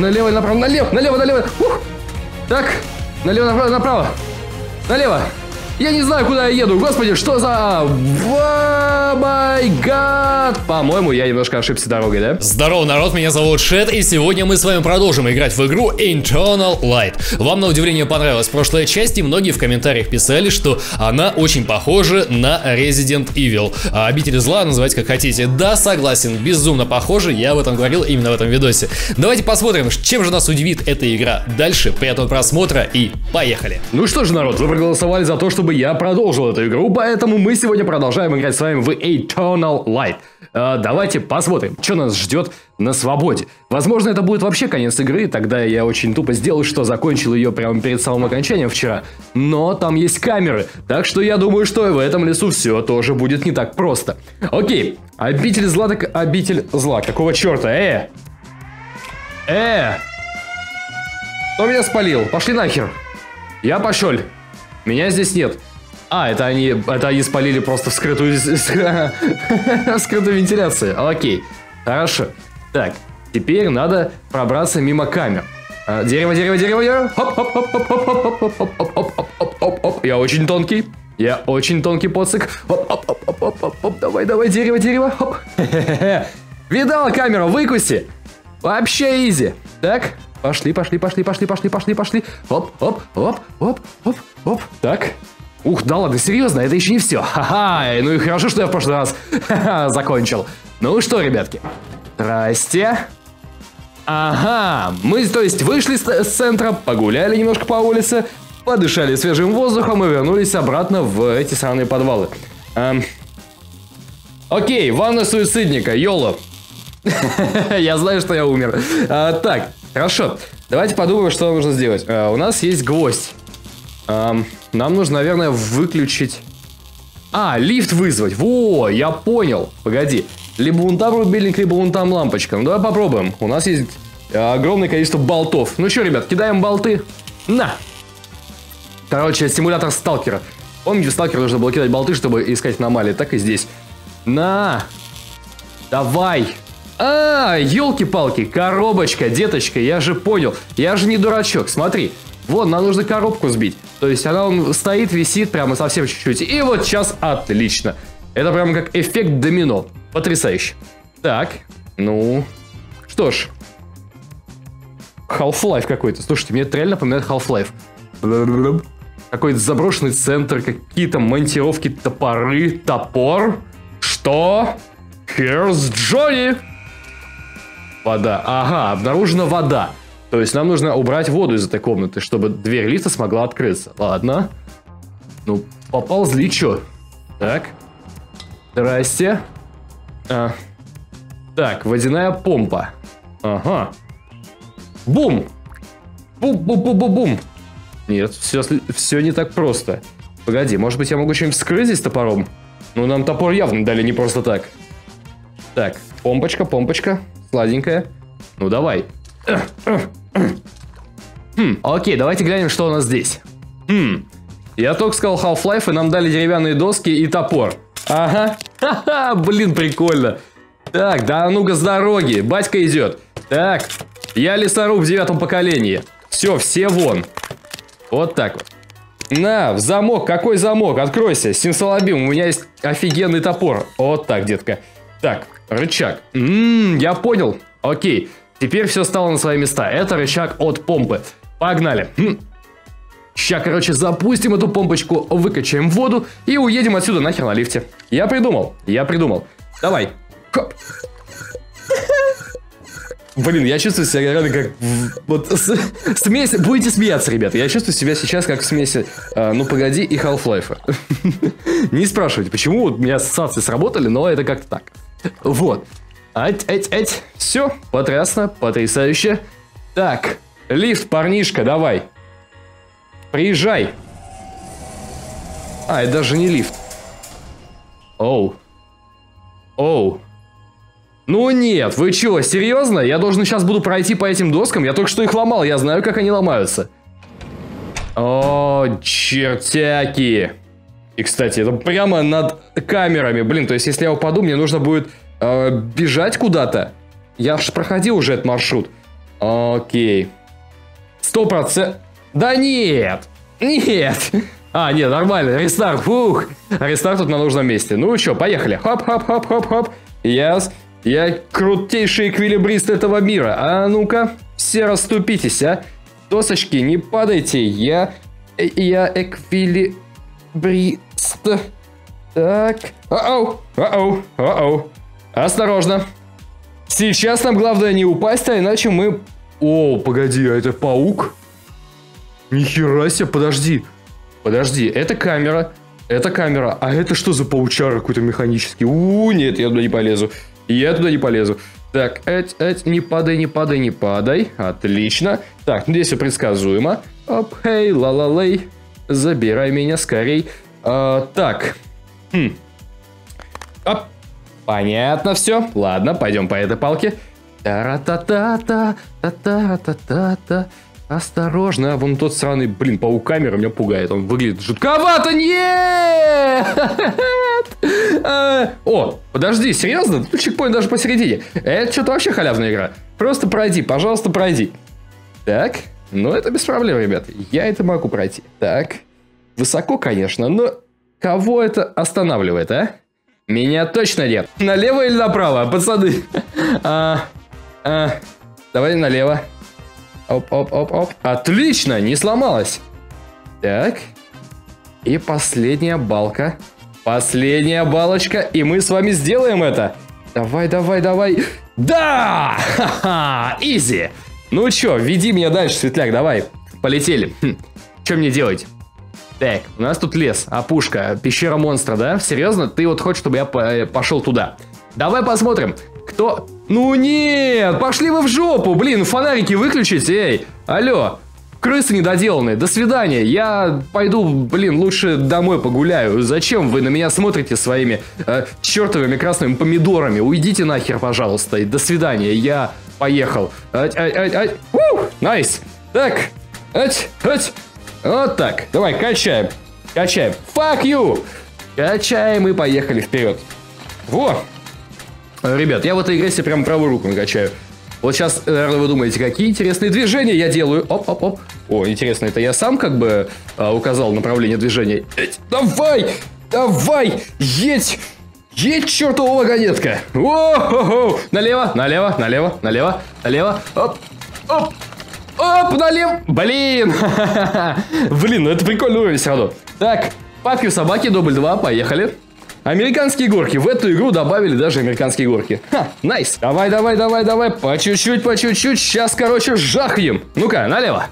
Налево или направо? Налево, налево, налево. Ух. Так, налево, направо, направо. Налево. Я не знаю, куда я еду. Господи, что за... Май гад! По-моему, я немножко ошибся дорогой, да? Здорово, народ, меня зовут Шет, и сегодня мы с вами продолжим играть в игру Internal Light. Вам на удивление понравилась прошлая часть, и многие в комментариях писали, что она очень похожа на Resident Evil. А обитель зла называйте как хотите. Да, согласен, безумно похоже, я об этом говорил именно в этом видосе. Давайте посмотрим, чем же нас удивит эта игра. Дальше, приятного просмотра и поехали. Ну что же, народ, вы проголосовали за то, чтобы я продолжил эту игру, поэтому мы сегодня продолжаем играть с вами в Eternal Light. Э, давайте посмотрим, что нас ждет на свободе. Возможно, это будет вообще конец игры, тогда я очень тупо сделал, что закончил ее прямо перед самым окончанием вчера. Но там есть камеры, так что я думаю, что в этом лесу все тоже будет не так просто. Окей, обитель зла так обитель зла. Какого черта? Э! Э! Кто меня спалил? Пошли нахер. Я пошел. Меня здесь нет. А, это они, это они спалили просто вскрытую, вскрытую вентиляцию. Окей, хорошо. Так, теперь надо пробраться мимо камер. А, дерево, дерево, дерево, дерево. Хоп, хоп, хоп, хоп, хоп, хоп, хоп, хоп, хоп, хоп, хоп, хоп, хоп, хоп. Я очень тонкий. Я очень тонкий поцик. Хоп, хоп, хоп, хоп, хоп, хоп. Давай, давай, дерево, дерево. Хоп. Видал камеру, выкуси. Вообще easy. Так, пошли, пошли, пошли, пошли, пошли, пошли, пошли. Хоп, хоп, хоп, хоп, хоп, хоп. Так, Ух, да ладно, серьезно, это еще не все. Ха-ха, ну и хорошо, что я в прошлый раз закончил. Ну что, ребятки, здрасте. Ага, мы, то есть, вышли с, центра, погуляли немножко по улице, подышали свежим воздухом и вернулись обратно в эти самые подвалы. Эм... Окей, ванна суицидника, Йоло. Я знаю, что я умер. А, так, хорошо. Давайте подумаем, что нужно сделать. А, у нас есть гвоздь. Эм, нам нужно, наверное, выключить... А, лифт вызвать. Во, я понял. Погоди. Либо вон там рубильник, либо вон там лампочка. Ну, давай попробуем. У нас есть огромное количество болтов. Ну что, ребят, кидаем болты. На. Короче, симулятор сталкера. Помните, в сталкере нужно было кидать болты, чтобы искать аномалии. Так и здесь. На. Давай. А, елки-палки, коробочка, деточка, я же понял. Я же не дурачок, смотри. Вот, нам нужно коробку сбить. То есть она он стоит, висит прямо совсем чуть-чуть. И вот сейчас отлично. Это прямо как эффект домино. Потрясающе. Так, ну... Что ж. Half-Life какой-то. Слушайте, мне это реально напоминает Half-Life. Какой-то заброшенный центр, какие-то монтировки, топоры, топор. Что? Here's Johnny. Вода. Ага, обнаружена вода. То есть нам нужно убрать воду из этой комнаты, чтобы дверь лифта смогла открыться. Ладно. Ну, поползли, чё? Так. Здрасте. А. Так, водяная помпа. Ага. Бум! Бум-бум-бум-бум-бум! Нет, все, все не так просто. Погоди, может быть я могу что-нибудь вскрыть здесь топором? Ну, нам топор явно дали не просто так. Так, помпочка, помпочка. Сладенькая. Ну, давай. Хм, окей, давайте глянем, что у нас здесь. Хм, я только сказал Half-Life, и нам дали деревянные доски и топор. Ага, ха-ха, блин, прикольно. Так, да ну-ка с дороги, батька идет. Так, я лесоруб в девятом поколении. Все, все вон. Вот так вот. На, в замок, какой замок? Откройся, Симсалабим, у меня есть офигенный топор. Вот так, детка. Так, рычаг. Ммм, я понял. Окей. Теперь все стало на свои места. Это рычаг от помпы. Погнали. Сейчас, короче, запустим эту помпочку, выкачаем воду и уедем отсюда нахер на лифте. Я придумал, я придумал. Давай. Хоп. Блин, я чувствую себя реально как... Вот смесь... Будете смеяться, ребята. Я чувствую себя сейчас как в смеси э, «Ну, погоди» и Half-Life. Не спрашивайте, почему у меня ассоциации сработали, но это как-то так. Вот. Ать, ать, ать. Все, потрясно, потрясающе. Так, лифт, парнишка, давай. Приезжай. А, это даже не лифт. Оу. Оу. Ну нет, вы чего, серьезно? Я должен сейчас буду пройти по этим доскам? Я только что их ломал, я знаю, как они ломаются. О, чертяки. И, кстати, это прямо над камерами. Блин, то есть, если я упаду, мне нужно будет э, бежать куда-то. Я же проходил уже этот маршрут. Окей. Сто процентов... Да нет! Нет! А, нет, нормально, рестарт, фух. Рестарт тут на нужном месте. Ну что, поехали. Хоп-хоп-хоп-хоп-хоп. Yes. Я крутейший эквилибрист этого мира. А ну-ка, все расступитесь, а. Досочки, не падайте. Я... Я эквилибрист. Так. Ау, ау, ау. Осторожно. Сейчас нам главное не упасть, а иначе мы... О, погоди, а это паук? Нихера себе, подожди. Подожди, это камера. Это камера. А это что за паучар какой-то механический? У, нет, я туда не полезу. Я туда не полезу. Так, эть, эть, не падай, не падай, не падай. Отлично. Так, ну здесь все предсказуемо. Оп, хей, ла-ла-лей. Забирай меня скорей. А, так. Хм. Оп. Понятно все. Ладно, пойдем по этой палке. Та-ра-та-та-та, та-та-та-та-та. Осторожно, вон тот сраный, блин, паук камера меня пугает. Он выглядит жутковато. Нет! А, о, подожди, серьезно? Тут чекпоинт даже посередине. Это что-то вообще халявная игра. Просто пройди, пожалуйста, пройди. Так, ну это без проблем, ребят. Я это могу пройти. Так, высоко, конечно, но кого это останавливает, а? Меня точно нет. Налево или направо, пацаны? А, а, давай налево. Оп-оп-оп-оп. Отлично, не сломалась. Так. И последняя балка. Последняя балочка, и мы с вами сделаем это. Давай, давай, давай. Да! Ха-ха! Изи! Ну чё, веди меня дальше, Светляк, давай. Полетели. Хм. Что мне делать? Так, у нас тут лес, опушка, пещера монстра, да? Серьезно? Ты вот хочешь, чтобы я пошел туда? Давай посмотрим, кто... Ну нет, пошли вы в жопу, блин, фонарики выключите, эй, алло. Крысы недоделанные, до свидания, я пойду, блин, лучше домой погуляю. Зачем вы на меня смотрите своими э, чертовыми красными помидорами? Уйдите нахер, пожалуйста, и до свидания, я поехал. Ать, ать, ать, ать. У, найс. Так, ать, ать. Вот так, давай, качаем, качаем. Fuck you! Качаем и поехали вперед. Во, Ребят, я в этой игре себе прям правую руку накачаю. Вот сейчас, наверное, вы думаете, какие интересные движения я делаю. Оп-оп-оп. О, интересно, это я сам как бы а, указал направление движения. Эть, давай! Давай! Едь! Едь, чертова вагонетка! О-хо-хо! Налево, налево, налево, налево, налево. Оп, оп, оп, налево. Блин! Блин, ну это прикольный уровень все равно. Так, папки собаки, дубль 2, поехали. Американские горки. В эту игру добавили даже американские горки. Ха, найс. Давай, давай, давай, давай. По чуть-чуть, по чуть-чуть. Сейчас, короче, жахнем. Ну-ка, налево.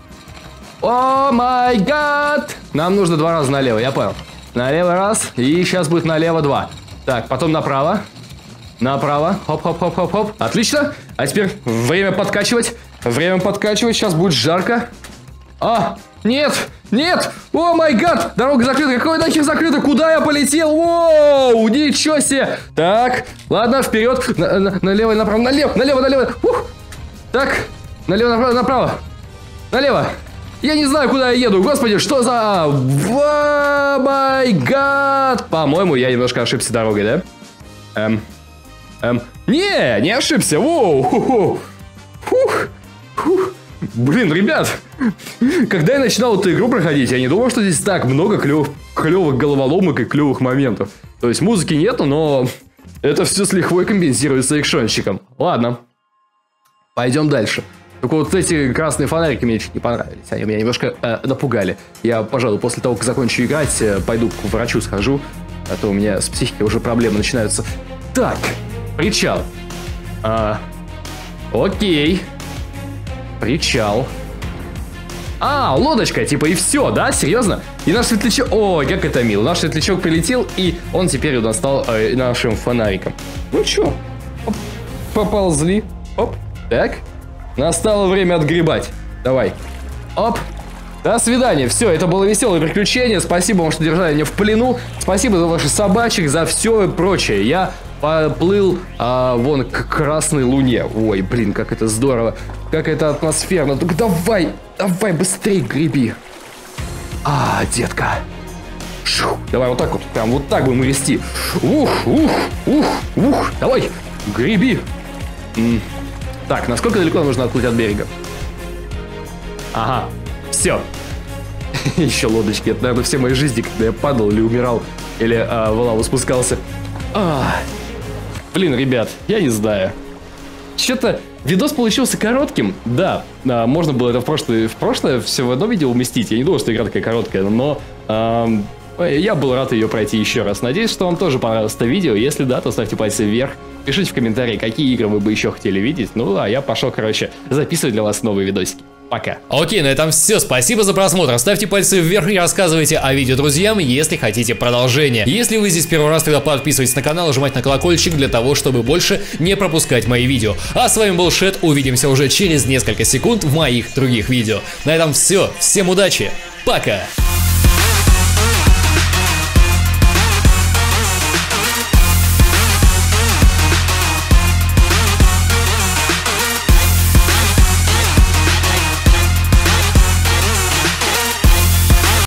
Oh my god. Нам нужно два раза налево, я понял. Налево раз. И сейчас будет налево два. Так, потом направо. Направо. Хоп-хоп-хоп-хоп-хоп. Отлично. А теперь время подкачивать. Время подкачивать. Сейчас будет жарко. А, нет, нет! Oh my god! Дорога закрыта! Какой нахер закрыта? Куда я полетел? Воу! Ничего себе! Так, ладно, вперед! На, на, налево, направо, налево, налево, налево! Ух! Так, налево, направо, направо! Налево! Я не знаю, куда я еду. Господи, что за... О май гад! По-моему, я немножко ошибся дорогой, да? Эм... Эм... Не, не ошибся! Воу! Фух! Фух! Блин, ребят, когда я начинал эту игру проходить, я не думал, что здесь так много клевых, клевых головоломок и клевых моментов. То есть музыки нету, но это все с лихвой компенсируется экшонщиком. Ладно, пойдем дальше. Только вот эти красные фонарики мне чуть не понравились. Они меня немножко э, напугали. Я, пожалуй, после того, как закончу играть, э, пойду к врачу схожу. А то у меня с психикой уже проблемы начинаются. Так, причал. А, окей. Причал. А, лодочка, типа, и все, да? Серьезно? И наш светлячок... О, как это мило. Наш светлячок прилетел, и он теперь у нас стал э, нашим фонариком. Ну чё? Оп, поползли. Оп. Так. Настало время отгребать. Давай. Оп. До свидания. Все, это было веселое приключение. Спасибо вам, что держали меня в плену. Спасибо за ваших собачек, за все и прочее. Я поплыл а, вон к Красной Луне. Ой, блин, как это здорово. Как это атмосферно. Так давай, давай быстрее греби. А, детка. Шу, давай вот так вот, прям вот так будем вести. Ух, ух, ух, ух, давай, греби. М Так, насколько далеко нужно отплыть от берега? Ага, все. Еще лодочки. Это, наверное, все мои жизни, когда я падал или умирал, или а, в лаву спускался. А, блин, ребят, я не знаю. Что-то видос получился коротким. Да, а, можно было это в прошлое, в прошлое все в одно видео уместить. Я не думал, что игра такая короткая, но а, я был рад ее пройти еще раз. Надеюсь, что вам тоже понравилось это видео. Если да, то ставьте пальцы вверх. Пишите в комментарии, какие игры вы бы еще хотели видеть. Ну, а я пошел, короче, записывать для вас новые видосики. Пока. Окей, на этом все. Спасибо за просмотр. Ставьте пальцы вверх и рассказывайте о видео друзьям, если хотите продолжение. Если вы здесь первый раз, тогда подписывайтесь на канал, нажимайте на колокольчик для того, чтобы больше не пропускать мои видео. А с вами был Шет. Увидимся уже через несколько секунд в моих других видео. На этом все. Всем удачи. Пока.